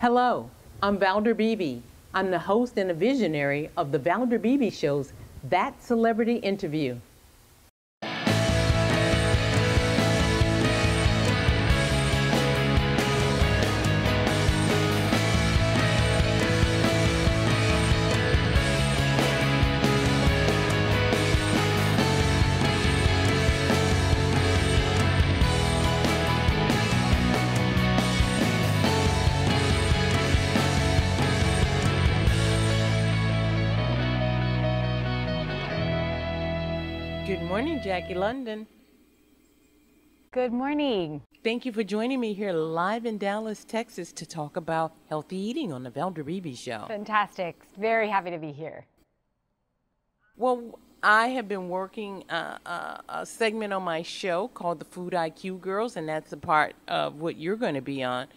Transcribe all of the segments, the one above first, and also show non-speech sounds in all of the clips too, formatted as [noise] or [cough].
Hello, I'm Valder Beebe. I'm the host and a visionary of the Valder Beebe Show's That Celebrity Interview. Good morning, Jackie London. Good morning. Thank you for joining me here live in Dallas, Texas to talk about healthy eating on the Valder Beebe Show. Fantastic. Very happy to be here. Well, I have been working uh, uh, a segment on my show called the Food IQ Girls, and that's a part of what you're going to be on.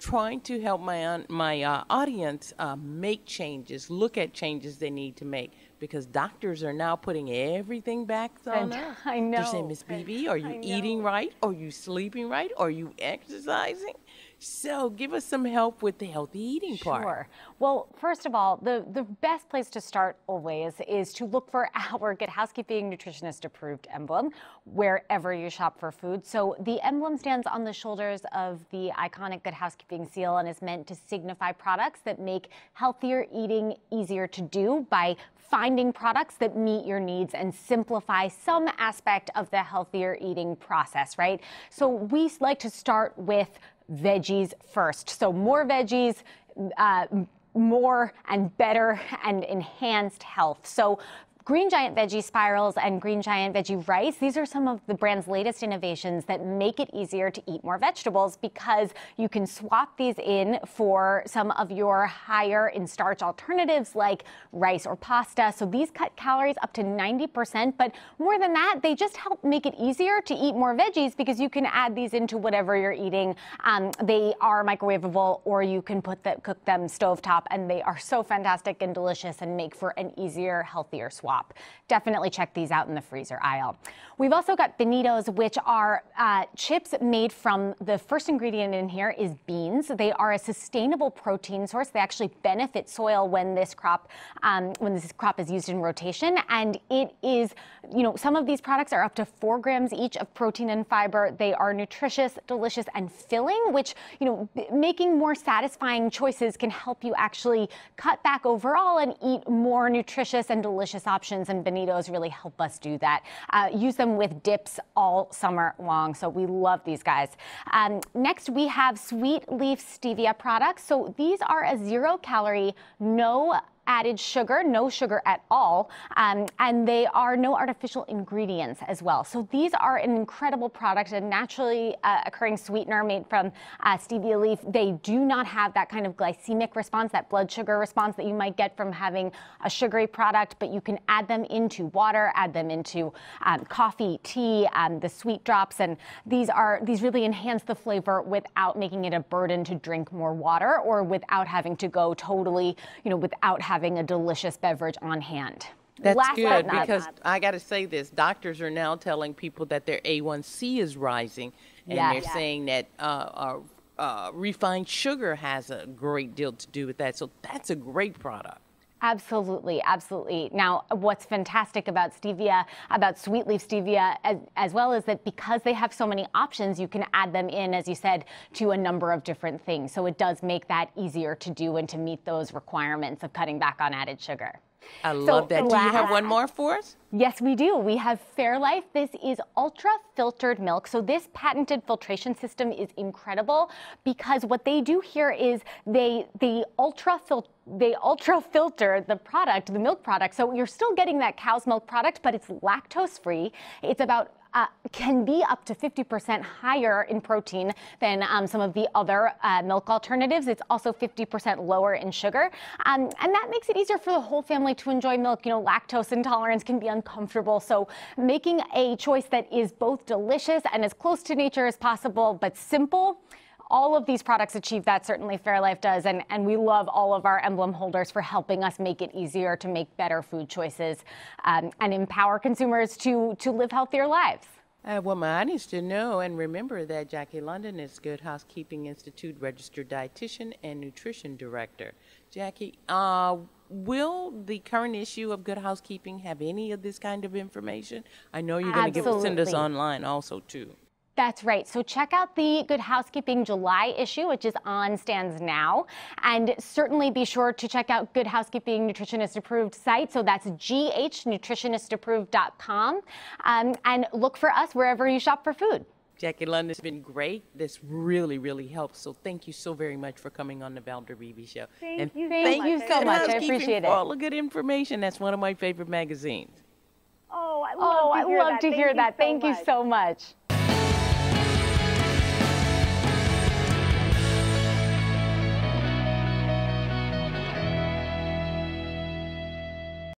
Trying to help my my uh, audience uh, make changes, look at changes they need to make, because doctors are now putting everything back on us. I know. They're saying, Miss Beebe, are you eating right? Are you sleeping right? Are you exercising? So give us some help with the healthy eating part. Sure. Well, first of all, the, the best place to start always is to look for [laughs] our Good Housekeeping Nutritionist approved emblem wherever you shop for food. So the emblem stands on the shoulders of the iconic Good Housekeeping seal and is meant to signify products that make healthier eating easier to do by finding products that meet your needs and simplify some aspect of the healthier eating process, right? So we like to start with veggies first. So more veggies, uh, more and better and enhanced health. So Green Giant Veggie Spirals and Green Giant Veggie Rice, these are some of the brand's latest innovations that make it easier to eat more vegetables because you can swap these in for some of your higher in starch alternatives like rice or pasta. So these cut calories up to 90%, but more than that, they just help make it easier to eat more veggies because you can add these into whatever you're eating. Um, they are microwavable or you can put the, cook them stovetop and they are so fantastic and delicious and make for an easier, healthier swap swap. Definitely check these out in the freezer aisle. We've also got Beanitos, which are uh, chips made from the first ingredient in here is beans. They are a sustainable protein source. They actually benefit soil when this crop um, when this crop is used in rotation, and it is you know some of these products are up to four grams each of protein and fiber. They are nutritious, delicious, and filling, which you know making more satisfying choices can help you actually cut back overall and eat more nutritious and delicious options options, and Beanitos really help us do that. Uh, use them with dips all summer long, so we love these guys. Um, next, we have Sweet Leaf Stevia products. So these are a zero calorie, no added sugar, no sugar at all, um, and they are no artificial ingredients as well. So these are an incredible product, a naturally uh, occurring sweetener made from uh, stevia leaf. They do not have that kind of glycemic response, that blood sugar response that you might get from having a sugary product, but you can add them into water, add them into um, coffee, tea, um, the sweet drops, and these are these really enhance the flavor without making it a burden to drink more water or without having to go totally, you know, without having having a delicious beverage on hand. That's Last good because I got to say this: doctors are now telling people that their A1C is rising, and yes. they're yes. saying that uh, uh, uh, refined sugar has a great deal to do with that. So that's a great product. Absolutely, absolutely. Now, what's fantastic about stevia, about sweet leaf stevia, as, as, well, is that because they have so many options, you can add them in, as you said, to a number of different things. So it does make that easier to do and to meet those requirements of cutting back on added sugar. I love that. Do you have one more for us? Yes, we do. We have Fairlife. This is ultra filtered milk. So this patented filtration system is incredible because what they do here is they they ultra filter they ultra filter the product, the milk product. So you're still getting that cow's milk product, but it's lactose free. It's about uh, can be up to 50% higher in protein than um, some of the other uh, milk alternatives. It's also 50% lower in sugar. Um, and that makes it easier for the whole family to enjoy milk. You know, lactose intolerance can be uncomfortable. So making a choice that is both delicious and as close to nature as possible, but simple all of these products achieve that. Certainly Fairlife does. And, and we love all of our emblem holders for helping us make it easier to make better food choices um, and empower consumers to, to live healthier lives. Uh, well, mine is to know and remember that Jackie London is Good Housekeeping Institute registered dietitian and nutrition director. Jackie, uh, will the current issue of Good Housekeeping have any of this kind of information? I know you're going to give send us online also too. That's right. So check out the Good Housekeeping July issue, which is on stands now. And certainly be sure to check out Good Housekeeping Nutritionist Approved site. So that's ghnutritionistapproved.com. Um, and look for us wherever you shop for food. Jackie London, it's been great. This really, really helps. So thank you so very much for coming on the Valder Beebe Show. Thank and you thank so you much. so much. I appreciate it. all the good information. That's one of my favorite magazines. Oh, I love oh, to I hear love that. to Thank hear you that. so Thank you so much.